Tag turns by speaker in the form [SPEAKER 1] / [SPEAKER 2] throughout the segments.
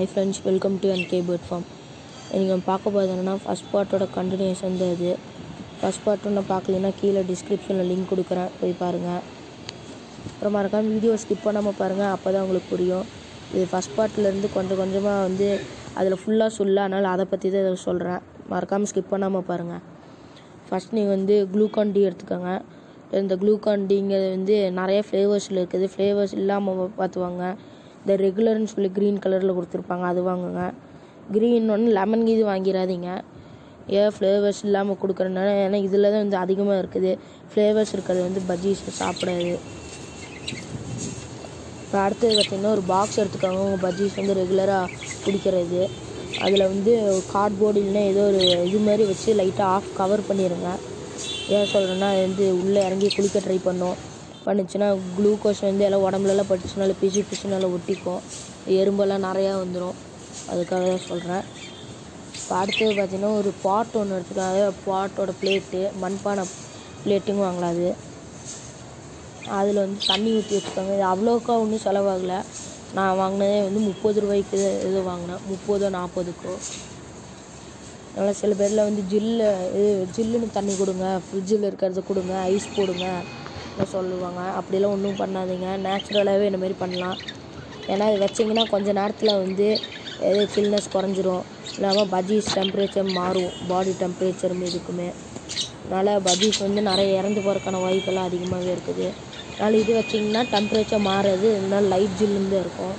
[SPEAKER 1] Hi friends welcome to N K bird farm நீங்கள் பார்க்க போகிறது என்னென்னா ஃபஸ்ட் பார்ட்டோட கண்டினியூஷன் தான் இது. ஃபஸ்ட் பார்ட் ஒன்று பார்க்கலன்னா கீழே டிஸ்கிரிப்ஷனில் லிங்க் கொடுக்குறேன். போய் பாருங்கள் அப்புறம் மறக்காம வீடியோ ஸ்கிப் பண்ணாமல் பாருங்கள் அப்போ தான் உங்களுக்கு புரியும். இது ஃபஸ்ட் பார்ட்லேருந்து கொஞ்சம் கொஞ்சமாக வந்து அதில் ஃபுல்லாக சொல்ல அதனால் அதை பற்றி தான் இதை சொல்கிறேன் மறக்காமல் ஸ்கிப் பண்ணாமல் பாருங்கள் ஃபஸ்ட் நீங்கள் வந்து க்ளூகான் டி எடுத்துக்கோங்க. இந்த க்ளூகான் டிங்கிறது வந்து நிறைய ஃப்ளேவர்ஸில் இருக்குது. ஃப்ளேவர்ஸ் இல்லாமல் பார்த்துவாங்க. இந்த ரெகுலர்னு சொல்லி க்ரீன் கலரில் கொடுத்துருப்பாங்க அது வாங்குங்க. க்ரீன் ஒன்று லெமன் கீது வாங்கிடாதீங்க ஏன் ஃப்ளேவர்ஸ் இல்லாமல் கொடுக்குறதுனால ஏன்னா இதில் தான் வந்து அதிகமாக இருக்குது. ஃப்ளேவர்ஸ் இருக்கிறது வந்து பஜ்ஜீஸ் சாப்பிடாது. இப்போ அடுத்தது பார்த்திங்கன்னா ஒரு பாக்ஸ் எடுத்துக்கோங்க. உங்கள் பஜ்ஜீஸ் வந்து ரெகுலராக பிடிக்கிறது அதில் வந்து கார்ட்போர்டு இல்லைன்னா ஏதோ ஒரு இது மாதிரி வச்சு லைட்டாக ஆஃப் கவர் பண்ணிடுங்க ஏன் சொல்கிறேன்னா அது வந்து உள்ளே இறங்கி குளிக்க ட்ரை பண்ணோம். பண்ணுச்சுன்னா குளுக்கோஸ் வந்து எல்லாம் உடம்புலலாம் பட்டுச்சுனால பிசு பிசுனால ஒட்டிக்கும். எறும்பெல்லாம் நிறையா வந்துடும் அதுக்காக தான் சொல்கிறேன் இப்போ அடுத்தது பார்த்திங்கன்னா ஒரு பாட் ஒன்று எடுத்துக்காங்க பாட்டோட பிளேட்டு மண்பானை பிளேட்டுங்க வாங்கலாம் அது. அதில் வந்து தண்ணி ஊற்றி வச்சுக்கோங்க. இது அவ்வளோக்கா ஒன்றும் செலவாகலை. நான் வாங்கினதே வந்து முப்பது ரூபாய்க்கு இது வாங்கினேன். முப்பதோ நாற்பதுக்கோ அதனால் சில பேரில் வந்து ஜில்லு இது ஜில்லுன்னு தண்ணி கொடுங்க. ஃப்ரிட்ஜில் இருக்கிறத கொடுங்க. ஐஸ் போடுங்க. சொல்லுவாங்க. அப்படிலாம் ஒன்றும் பண்ணாதீங்க. நேச்சுரலாகவே இந்த மாதிரி பண்ணலாம். ஏன்னா இது வச்சிங்கன்னா கொஞ்சம் நேரத்தில் வந்து எது சில்னஸ் குறைஞ்சிரும். இல்லாமல் பஜீஸ் டெம்பரேச்சர் மாறும். பாடி டெம்பரேச்சர் இதுக்குமே அதனால் பஜீஸ் வந்து நிறைய இறந்து போகிறதுக்கான வாய்ப்பெல்லாம் அதிகமாகவே இருக்குது. அதனால் இது வச்சிங்கன்னா டெம்பரேச்சர் மாறுறது இருந்தாலும் லைட் ஜில்லுன்னு தான் இருக்கும்.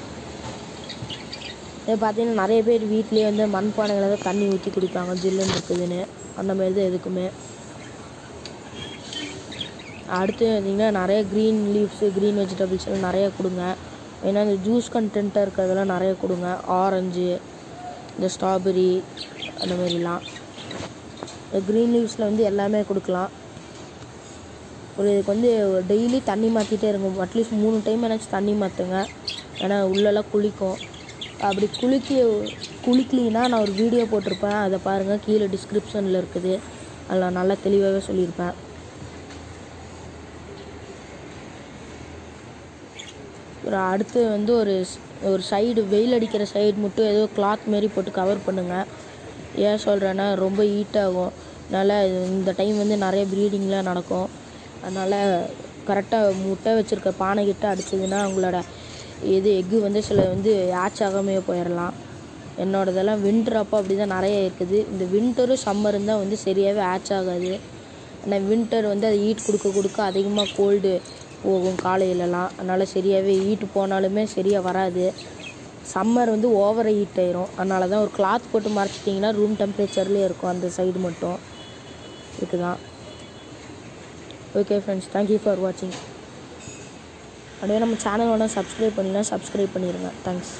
[SPEAKER 1] இது பார்த்தீங்கன்னா நிறைய பேர் வீட்லேயே வந்து மண்பானைகளை தான் தண்ணி ஊற்றி குடிப்பாங்க. ஜில்லுன்னு இருக்குதுன்னு. அந்த மாதிரி தான் எதுக்குமே. அடுத்து பார்த்தீங்கன்னா நிறைய க்ரீன் லீவ்ஸு க்ரீன் வெஜிடபிள்ஸ் எல்லாம் நிறைய கொடுங்க. ஏன்னா இந்த ஜூஸ் கண்டென்ட்டாக இருக்கிறதெல்லாம் நிறைய கொடுங்க. ஆரஞ்சு இந்த ஸ்ட்ராபெரி அந்த மாதிரிலாம். இந்த க்ரீன் லீவ்ஸில் வந்து எல்லாமே கொடுக்கலாம். ஒரு இதுக்கு வந்து டெய்லி தண்ணி மாற்றிட்டே இருக்கும் அட்லீஸ்ட் மூணு டைம் ஏன்னாச்சும் தண்ணி மாற்றுங்க ஏன்னா உள்ளெல்லாம் குளிக்கும். அப்படி குளிக்க குளிக்கலின்னா நான் ஒரு வீடியோ போட்டிருப்பேன். அதை பாருங்கள் கீழே டிஸ்கிரிப்ஷனில் இருக்குது. அதில் நல்லா தெளிவாகவே சொல்லியிருப்பேன். அப்புறம் அடுத்து வந்து ஒரு ஒரு சைடு வெயில் அடிக்கிற சைடு மட்டும் ஏதோ கிளாத் மாரி போட்டு கவர் பண்ணுங்கள் ஏன் சொல்கிறேன்னா ரொம்ப ஹீட் ஆகும். அதனால் இந்த டைம் வந்து நிறைய ப்ரீடிங்லாம் நடக்கும். அதனால் கரெக்டாக முட்டை வச்சுருக்க பானை கிட்ட அடிச்சதுன்னா அவங்களோட இது எக்கு வந்து சில வந்து ஆச் ஆகாமே போயிடலாம் என்னோடதெல்லாம் வின்டர் அப்போ அப்படி தான் நிறைய இருக்குது. இந்த வின்டரும் சம்மரும் தான் வந்து சரியாகவே ஆச் ஆகாது. ஆனால் வின்டர் வந்து அது ஹீட் கொடுக்க கொடுக்க அதிகமாக கோல்டு போகும் காலையிலலாம். அதனால் சரியாகவே ஹீட்டு போனாலுமே சரியாக வராது. சம்மர் வந்து ஓவர் ஹீட் ஆயிரும். அதனால தான் ஒரு கிளாத் போட்டு மறைச்சிட்டிங்கன்னா ரூம் டெம்பரேச்சர்லேயே இருக்கும். அந்த சைடு மட்டும். இதுக்கு தான் ஓகே ஃப்ரெண்ட்ஸ் தேங்க்யூ ஃபார் வாட்சிங் அப்படியே நம்ம சேனலோட சப்ஸ்கிரைப் பண்ணினா சப்ஸ்கிரைப் பண்ணிடுங்க தேங்க்ஸ்